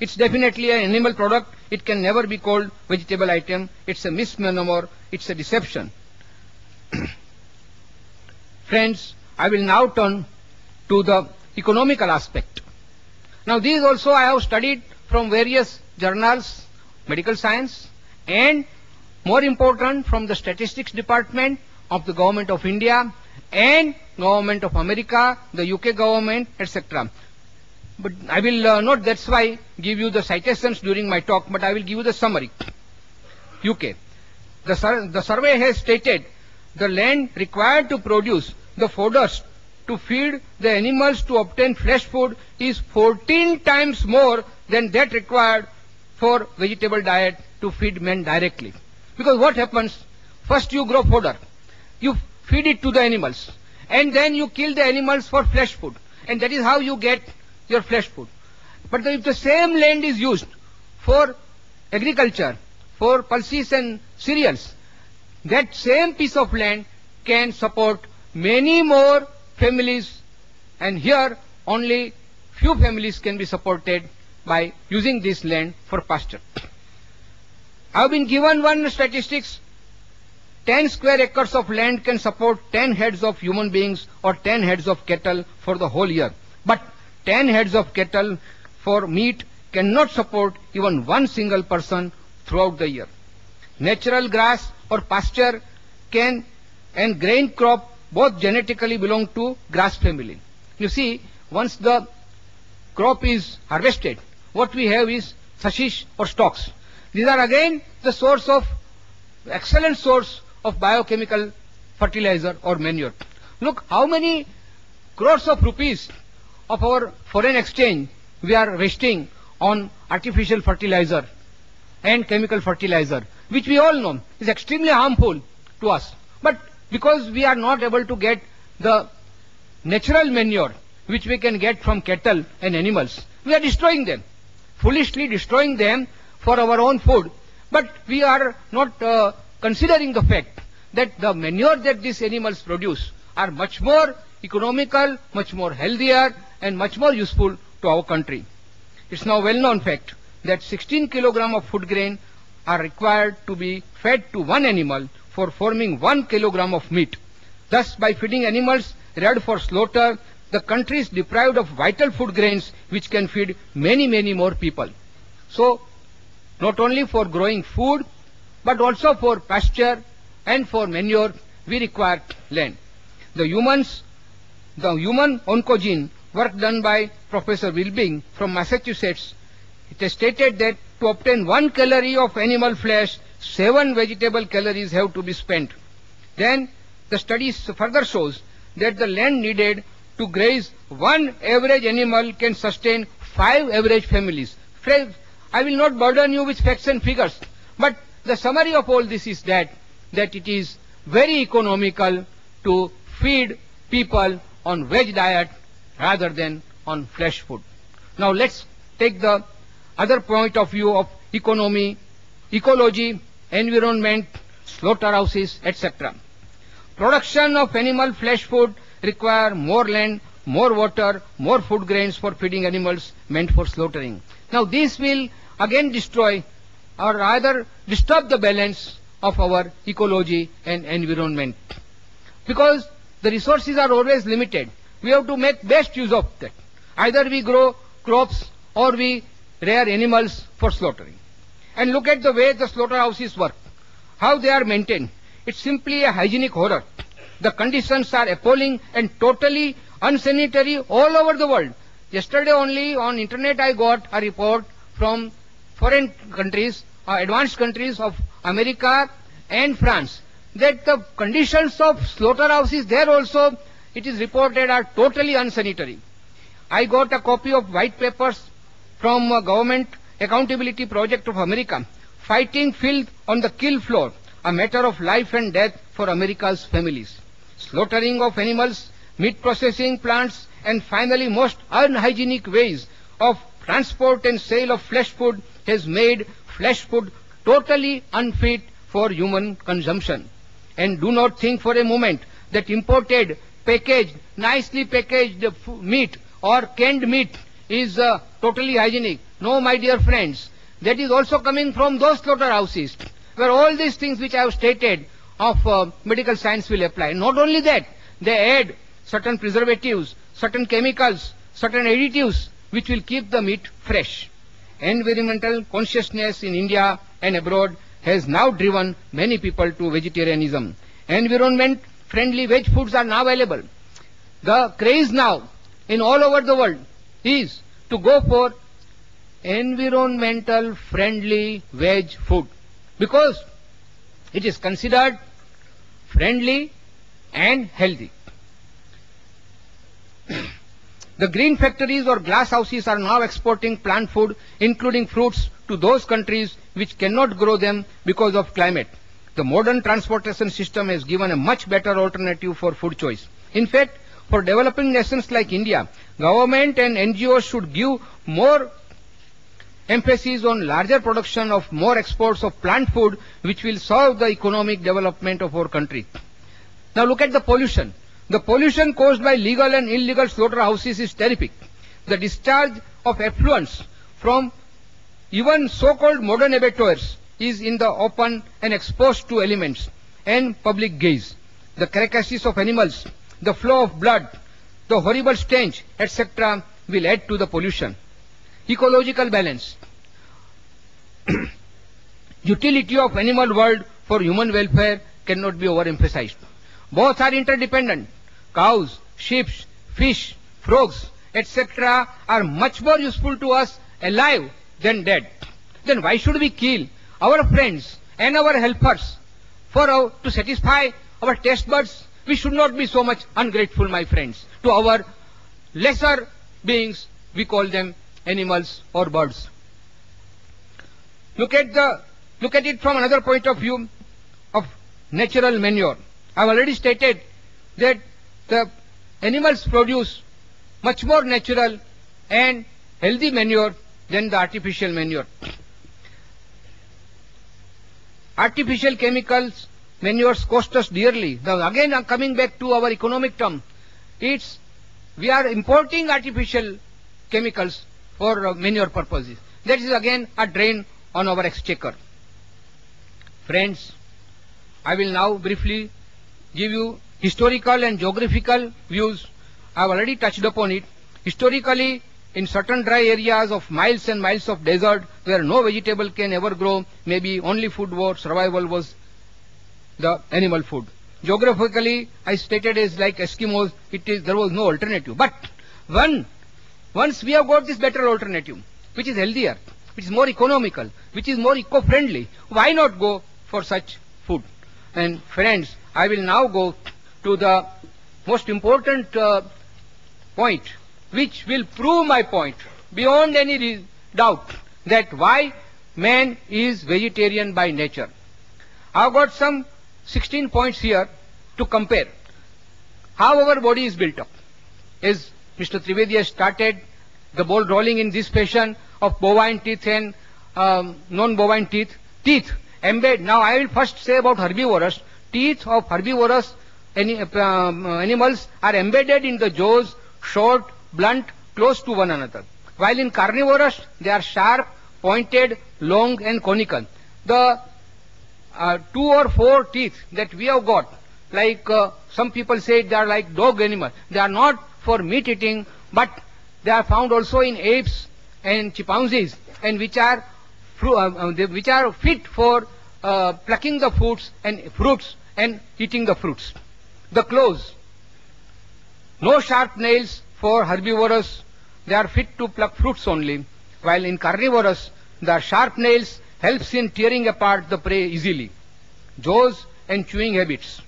Speaker 6: It's definitely an animal product. It can never be called vegetable item. It's a misnomer. It's a deception. *coughs* Friends, I will now turn to the economical aspect. Now these also I have studied from various journals, medical science, and more important from the statistics department of the government of India and government of America, the UK government, etc. But I will uh, not, that's why, give you the citations during my talk, but I will give you the summary. UK. The, sur the survey has stated the land required to produce the fodders to feed the animals to obtain flesh food is 14 times more than that required for vegetable diet to feed men directly. Because what happens? First you grow fodder. You feed it to the animals. And then you kill the animals for flesh food. And that is how you get your flesh food. But if the same land is used for agriculture, for pulses and cereals, that same piece of land can support many more families and here only few families can be supported by using this land for pasture. I have been given one statistics 10 square acres of land can support 10 heads of human beings or 10 heads of cattle for the whole year. But 10 heads of cattle for meat cannot support even one single person throughout the year. Natural grass or pasture can and grain crop both genetically belong to grass family. You see, once the crop is harvested, what we have is sashish or stalks. These are again the source of, excellent source of biochemical fertilizer or manure. Look how many crores of rupees of our foreign exchange we are wasting on artificial fertilizer and chemical fertilizer, which we all know is extremely harmful to us. But because we are not able to get the natural manure which we can get from cattle and animals, we are destroying them, foolishly destroying them for our own food. But we are not uh, considering the fact that the manure that these animals produce are much more economical, much more healthier, and much more useful to our country. It's now well-known fact that 16 kilogram of food grain are required to be fed to one animal for forming one kilogram of meat. Thus, by feeding animals reared for slaughter, the country is deprived of vital food grains which can feed many, many more people. So, not only for growing food, but also for pasture and for manure, we require land. The humans, the human oncogene work done by Professor Wilbing from Massachusetts, it is stated that to obtain one calorie of animal flesh, seven vegetable calories have to be spent. Then the studies further shows that the land needed to graze one average animal can sustain five average families. I will not burden you with facts and figures, but the summary of all this is that, that it is very economical to feed people on veg diet rather than on flesh food. Now let's take the other point of view of economy, ecology, environment, slaughterhouses, etc. Production of animal flesh food require more land, more water, more food grains for feeding animals meant for slaughtering. Now this will again destroy or rather disturb the balance of our ecology and environment. Because the resources are always limited. We have to make best use of that. Either we grow crops or we rear animals for slaughtering. And look at the way the slaughterhouses work. How they are maintained. It's simply a hygienic horror. The conditions are appalling and totally unsanitary all over the world. Yesterday only on internet I got a report from foreign countries, uh, advanced countries of America and France that the conditions of slaughterhouses there also it is reported are totally unsanitary. I got a copy of white papers from uh, government accountability project of America fighting filth on the kill floor, a matter of life and death for America's families. Slaughtering of animals, meat processing plants, and finally most unhygienic ways of transport and sale of flesh food has made flesh food totally unfit for human consumption. And do not think for a moment that imported, packaged, nicely packaged meat or canned meat is uh, totally hygienic. No, my dear friends, that is also coming from those slaughterhouses where all these things which I have stated of uh, medical science will apply. Not only that, they add certain preservatives, certain chemicals, certain additives which will keep the meat fresh. Environmental consciousness in India and abroad has now driven many people to vegetarianism. Environment friendly veg foods are now available. The craze now in all over the world is to go for environmental friendly veg food because it is considered friendly and healthy. *clears throat* the green factories or glass houses are now exporting plant food including fruits to those countries which cannot grow them because of climate. The modern transportation system has given a much better alternative for food choice. In fact, for developing nations like India, government and NGOs should give more emphasis on larger production of more exports of plant food which will solve the economic development of our country. Now look at the pollution. The pollution caused by legal and illegal slaughterhouses is terrific. The discharge of effluents from even so-called modern abattoirs is in the open and exposed to elements and public gaze. The carcasses of animals, the flow of blood, the horrible stench, etc. will add to the pollution. Ecological balance. *clears throat* Utility of animal world for human welfare cannot be overemphasized. Both are interdependent. Cows, sheep, fish, frogs, etc. are much more useful to us alive than dead. Then why should we kill our friends and our helpers for our, to satisfy our taste buds? We should not be so much ungrateful, my friends, to our lesser beings. We call them animals or birds. Look at the look at it from another point of view of natural manure. I've already stated that the animals produce much more natural and healthy manure than the artificial manure. Artificial chemicals, manures cost us dearly. Now again I'm coming back to our economic term. It's we are importing artificial chemicals for manure purposes. That is again a drain on our exchequer. Friends, I will now briefly give you historical and geographical views. I have already touched upon it. Historically, in certain dry areas of miles and miles of desert where no vegetable can ever grow, maybe only food was survival was the animal food. Geographically, I stated as like Eskimos, it is there was no alternative. But one, once we have got this better alternative, which is healthier, which is more economical, which is more eco-friendly, why not go for such food? And friends, I will now go to the most important uh, point which will prove my point beyond any doubt that why man is vegetarian by nature. I've got some 16 points here to compare. how our body is built up. As Mr. Trivedi has started the ball rolling in this fashion of bovine teeth and um, non-bovine teeth. Teeth embed. Now I will first say about herbivorous. Teeth of herbivorous any, um, animals are embedded in the jaws, short, blunt, close to one another. While in carnivorous, they are sharp, pointed, long and conical. The uh, two or four teeth that we have got, like uh, some people say they are like dog animal. They are not for meat eating, but they are found also in apes and chimpanzees, and which are uh, uh, which are fit for uh, plucking the fruits and fruits and eating the fruits. The claws, no sharp nails for herbivorous. They are fit to pluck fruits only. While in carnivorous, the sharp nails helps in tearing apart the prey easily. Jaws and chewing habits.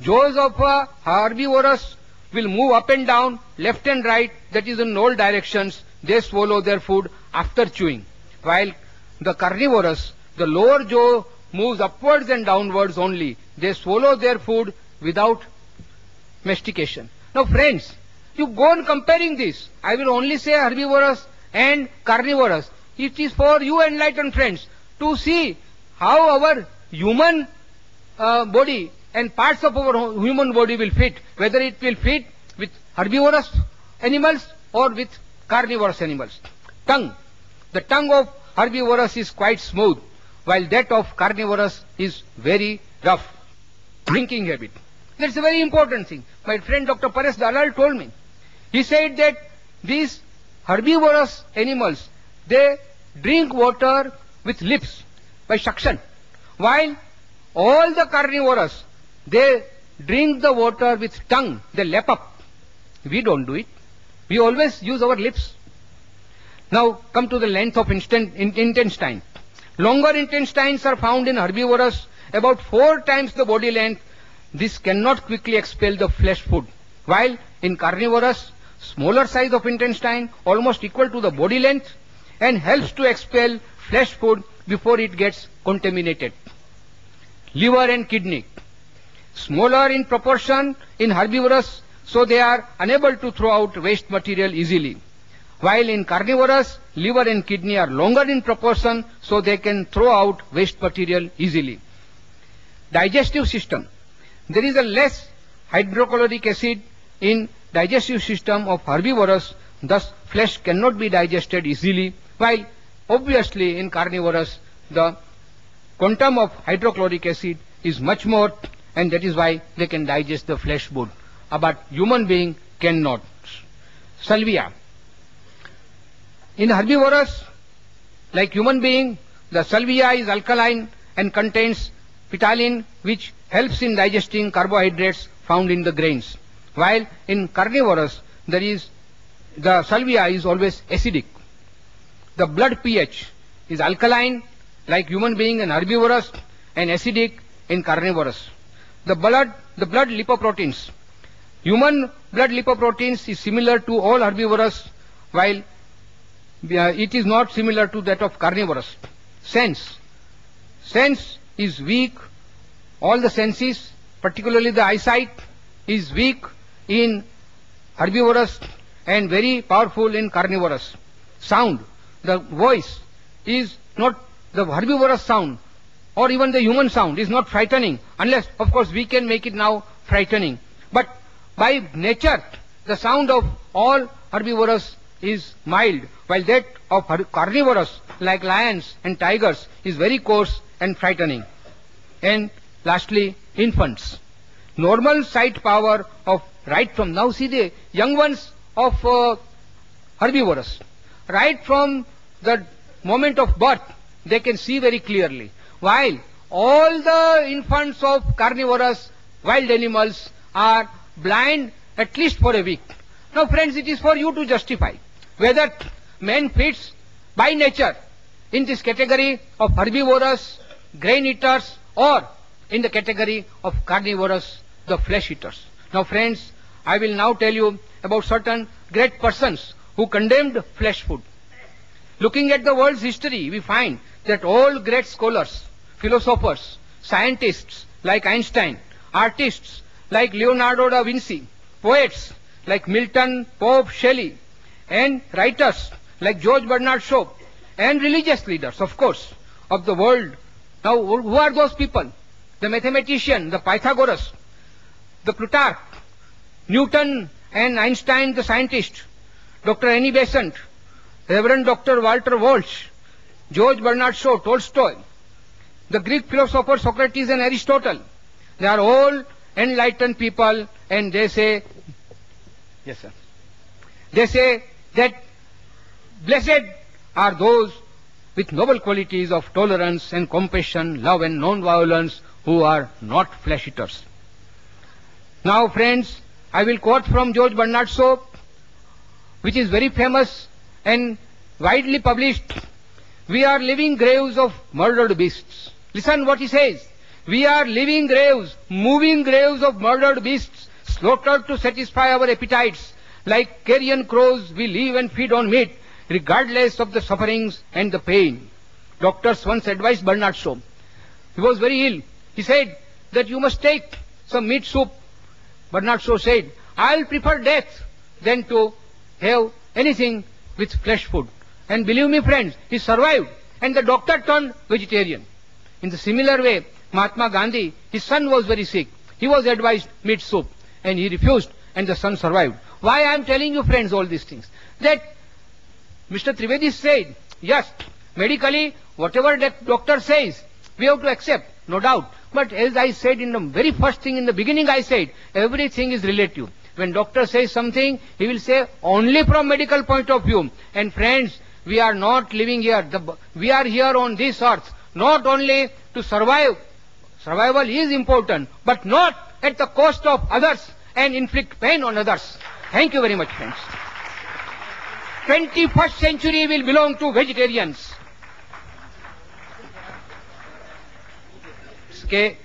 Speaker 6: Jaws of a herbivorous will move up and down, left and right, that is in all directions. They swallow their food after chewing. While the carnivorous, the lower jaw moves upwards and downwards only. They swallow their food without mastication. Now friends, you go on comparing this. I will only say herbivorous and carnivorous. It is for you enlightened friends to see how our human uh, body and parts of our human body will fit, whether it will fit with herbivorous animals or with carnivorous animals. Tongue. The tongue of herbivorous is quite smooth, while that of carnivorous is very rough. Drinking habit. That's a very important thing. My friend Dr. Paresh Dalal told me. He said that these herbivorous animals, they drink water with lips by suction, while all the carnivorous, they drink the water with tongue, they lap up. We don't do it. We always use our lips. Now come to the length of instant, in, intestine. Longer intestines are found in herbivorous, about four times the body length. This cannot quickly expel the flesh food. While in carnivorous, smaller size of intestine, almost equal to the body length, and helps to expel flesh food before it gets contaminated. Liver and kidney. Smaller in proportion in herbivorous, so they are unable to throw out waste material easily. While in carnivorous, liver and kidney are longer in proportion, so they can throw out waste material easily. Digestive system. There is a less hydrochloric acid in digestive system of herbivorous, thus flesh cannot be digested easily, while obviously in carnivorous the quantum of hydrochloric acid is much more and that is why they can digest the flesh food. But human being cannot. Salvia. In herbivorous, like human being, the salvia is alkaline and contains ptyalin which helps in digesting carbohydrates found in the grains. While in carnivorous, there is the salvia is always acidic. The blood pH is alkaline like human being and herbivorous and acidic in carnivorous. The blood, the blood lipoproteins. Human blood lipoproteins is similar to all herbivorous while uh, it is not similar to that of carnivorous. Sense. Sense is weak. All the senses, particularly the eyesight, is weak in herbivorous and very powerful in carnivorous. Sound. The voice is not the herbivorous sound or even the human sound is not frightening unless of course we can make it now frightening. But by nature the sound of all herbivorous is mild while that of carnivorous like lions and tigers is very coarse and frightening. And lastly, infants. Normal sight power of right from now see the young ones of uh, herbivorous. Right from the moment of birth, they can see very clearly. While all the infants of carnivorous wild animals are blind at least for a week. Now friends, it is for you to justify whether man fits by nature in this category of herbivorous, grain eaters or in the category of carnivorous, the flesh eaters. Now friends, I will now tell you about certain great persons who condemned flesh food. Looking at the world's history, we find that all great scholars, philosophers, scientists like Einstein, artists like Leonardo da Vinci, poets like Milton, Pope, Shelley, and writers like George Bernard Shaw, and religious leaders, of course, of the world. Now, who are those people? The mathematician, the Pythagoras, the Plutarch, Newton and Einstein, the scientist, Dr. Annie Besant, Reverend Dr. Walter Walsh, George Bernard Shaw, Tolstoy, the Greek philosophers Socrates and Aristotle. They are all enlightened people and they say, yes sir, they say that blessed are those with noble qualities of tolerance and compassion, love and non-violence who are not flesh eaters. Now friends, I will quote from George Bernard Shaw, which is very famous and widely published. We are living graves of murdered beasts. Listen what he says. We are living graves, moving graves of murdered beasts, slaughtered to satisfy our appetites. Like carrion crows, we live and feed on meat, regardless of the sufferings and the pain. Doctors once advised Bernard Shaw. He was very ill. He said that you must take some meat soup. Bernard Shaw said, I'll prefer death than to have anything with flesh food. And believe me friends, he survived and the doctor turned vegetarian. In the similar way, Mahatma Gandhi, his son was very sick. He was advised meat soup and he refused and the son survived. Why I am telling you friends all these things? That Mr. Trivedi said, yes, medically, whatever that doctor says, we have to accept, no doubt. But as I said in the very first thing in the beginning I said, everything is relative. When doctor says something, he will say only from medical point of view. And friends, we are not living here. The, we are here on this earth, not only to survive. Survival is important, but not at the cost of others and inflict pain on others. Thank you very much, friends. 21st century will belong to vegetarians. Okay,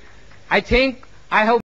Speaker 6: I think I have